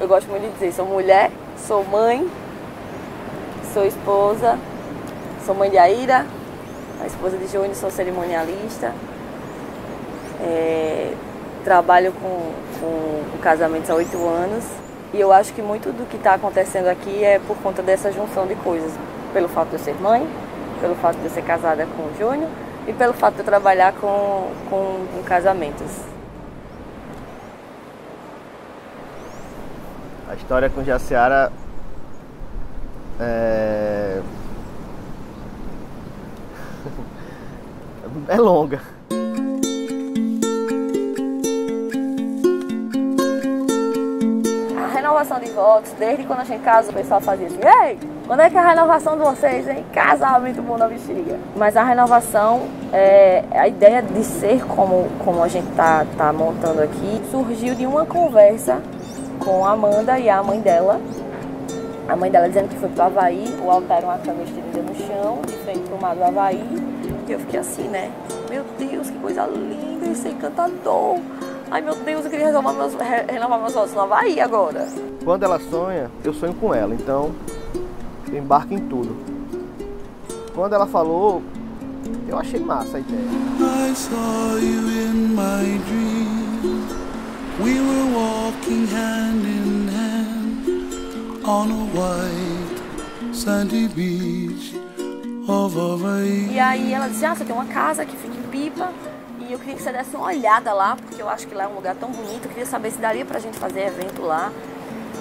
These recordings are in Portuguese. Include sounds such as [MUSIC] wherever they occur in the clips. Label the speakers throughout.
Speaker 1: eu gosto muito de dizer, sou mulher, sou mãe, sou esposa, sou mãe de Aira, a esposa de Júnior, sou cerimonialista. É, trabalho com, com, casamentos há oito anos e eu acho que muito do que está acontecendo aqui é por conta dessa junção de coisas. Pelo fato de eu ser mãe, pelo fato de eu ser casada com o Júnior e pelo fato de eu trabalhar com, com, com casamentos.
Speaker 2: A história com Jaciara é... [LAUGHS] é longa.
Speaker 1: A renovação de votos, desde quando a gente casa, o pessoal fazia assim, ei, quando é que é a renovação de vocês, hein? Casamento bom na bexiga. Mas a renovação, é, a ideia de ser como, como a gente tá, tá montando aqui, surgiu de uma conversa com a Amanda e a mãe dela. A mãe dela dizendo que foi pro Havaí, o altar era uma cama estendida no chão, de frente pro mar do Havaí. E eu fiquei assim, né? Meu Deus, que coisa linda, esse encantador. Ai meu Deus, eu queria renovar meus, renovar meus votos no Havaí agora.
Speaker 2: Quando ela sonha, eu sonho com ela, então eu embarco em tudo. Quando ela falou, eu achei massa a ideia. I saw you in my dream. We were walking hand in hand on a white sandy beach of Hawaii.
Speaker 1: E aí ela disse, ah, você tem uma casa que fica em Pipa e eu queria que você desse uma olhada lá, porque eu acho que lá é um lugar tão bonito, eu queria saber se daria pra gente fazer evento lá.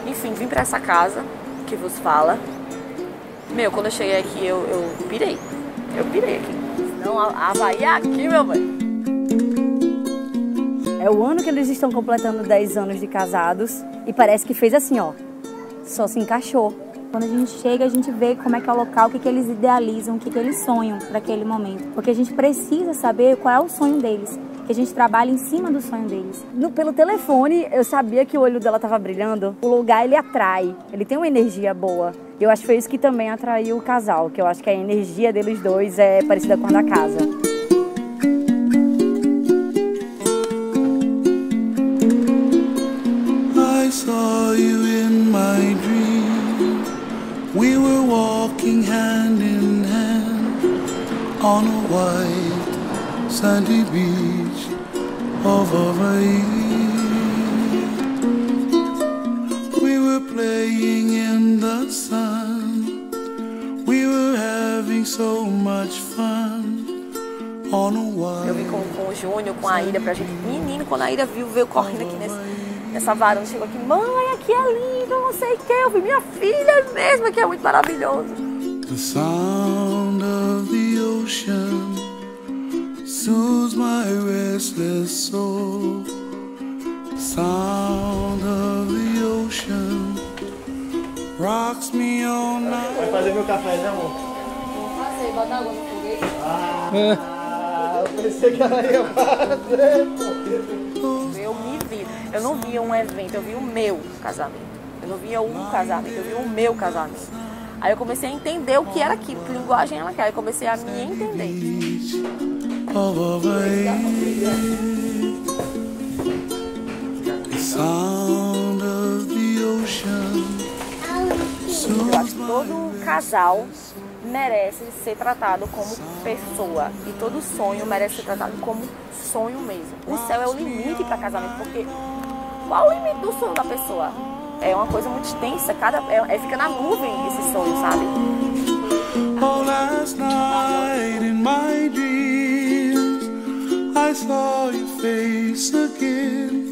Speaker 1: Enfim, vim pra essa casa que vos fala. Meu, quando eu cheguei aqui, eu, eu pirei. Eu pirei aqui. Não, a Havaí é aqui, meu bem.
Speaker 3: É o ano que eles estão completando 10 anos de casados e parece que fez assim, ó. Só se encaixou. Quando a gente chega, a gente vê como é que é o local, o que, que eles idealizam, o que, que eles sonham para aquele momento. Porque a gente precisa saber qual é o sonho deles. Que a gente trabalha em cima do sonho deles. No, pelo telefone, eu sabia que o olho dela estava brilhando. O lugar, ele atrai. Ele tem uma energia boa. Eu acho que foi isso que também atraiu o casal. Que eu acho que a energia deles dois é parecida com a da casa.
Speaker 4: Saw you in my dream. We were walking hand in hand on a white sandy beach of Hawaii. We were playing in the sun. We were having so much fun on a
Speaker 1: Eu vim
Speaker 4: white.
Speaker 1: com, com o Júnior, com a Ira pra gente. Menino, quando a Ira viu, veio correndo aqui nesse, nessa varanda, chegou aqui, mãe, aqui é lindo, não sei o que. Eu vi, minha filha mesmo, aqui é muito maravilhoso.
Speaker 4: The sound of the ocean soothes my restless soul. The sound of the ocean rocks me all night.
Speaker 2: Vai fazer meu café, né, amor?
Speaker 1: Passei, bota água no foguete.
Speaker 2: Ah, eu pensei que ela ia fazer,
Speaker 1: Eu não via um evento, eu vi o meu casamento. Eu não via um casamento, eu vi o meu casamento. Aí eu comecei a entender o que era aquilo, que linguagem ela quer. Aí eu comecei a me entender. Eu acho que todo casal merece ser tratado como pessoa. E todo sonho merece ser tratado como sonho mesmo. O céu é o limite para casamento, porque qual o limite do sonho da pessoa? É uma coisa muito extensa, cada, é, é- fica na nuvem esse sonho, sabe?
Speaker 4: Oh, last night in my dreams, I saw your face again.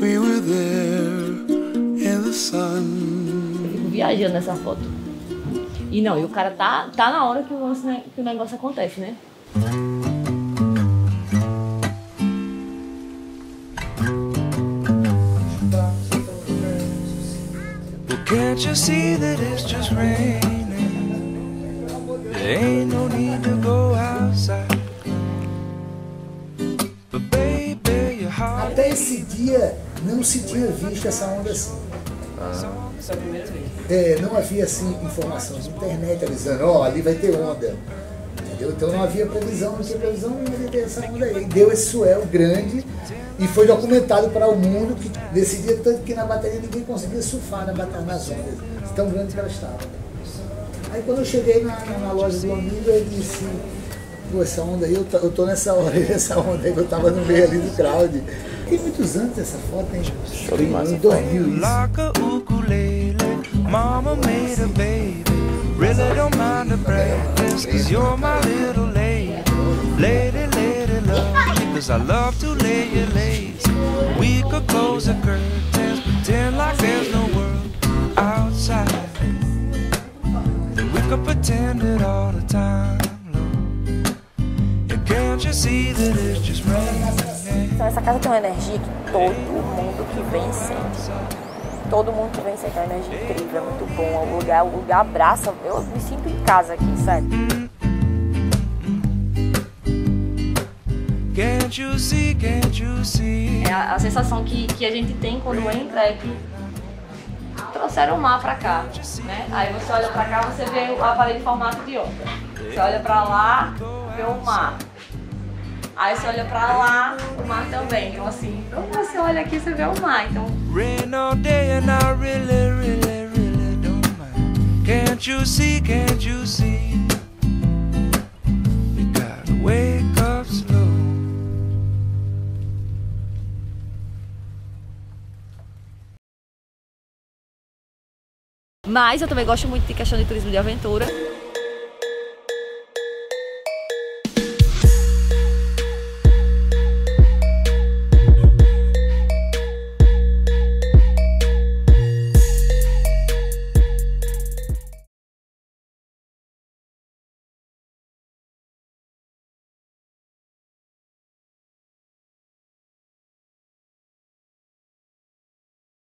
Speaker 4: We were there in the sun.
Speaker 5: Eu fico viajando nessa foto. E não, e o cara tá, tá na hora que o, lance, né, que o negócio acontece, né?
Speaker 6: Can't you see that it's just raining? There ain't no need to go outside. But baby, your heart
Speaker 7: Até esse dia não se tinha visto essa onda assim. É, não havia assim informação de internet avisando, ó, ali vai ter onda. Entendeu? Então não havia previsão, não tinha previsão de ter essa onda aí. Deu esse swell grande e foi documentado para o mundo que decidia tanto que na bateria ninguém conseguia surfar na bateria nas ondas, tão grande que ela estava. Aí quando eu cheguei na, na, na loja do amigo, ele disse, pô, essa onda aí, eu, tô- eu tô nessa hora, [LAUGHS] nessa onda aí eu tava no meio ali do crowd. Tem muitos anos essa foto, hein?
Speaker 2: Show demais
Speaker 7: Em
Speaker 2: essa foto.
Speaker 7: 2000 isso.
Speaker 6: Like a ukulele, mama made a baby. Really don't mind the breakfast, cause you're my little lady. Lady, lady, love me, cause I love to lay you lazy. We could close the curtains, pretend like there's no world outside. Then we could pretend it all the time, Lord. And can't you see that it's just raining?
Speaker 1: Então essa casa tem uma energia que todo mundo que vem sente. Todo mundo que vem sente é uma energia incrível, é muito bom. O lugar, o lugar abraça. Eu me sinto em casa aqui, sério.
Speaker 6: Can't you see, can't you see?
Speaker 5: É a, a sensação que, que a gente tem quando entra é que trouxeram o mar pra cá, né? Aí você olha pra cá, você vê a parede em formato de onda. Você olha pra lá, vê o mar. Aí você olha pra lá, o mar também. Então assim, quando você olha aqui, você vê o mar. Então
Speaker 6: Rain all day and I really, really, really don't mind. Can't you see, can't you see? You gotta wake up slow.
Speaker 5: Mas eu também gosto muito de questão de turismo de aventura.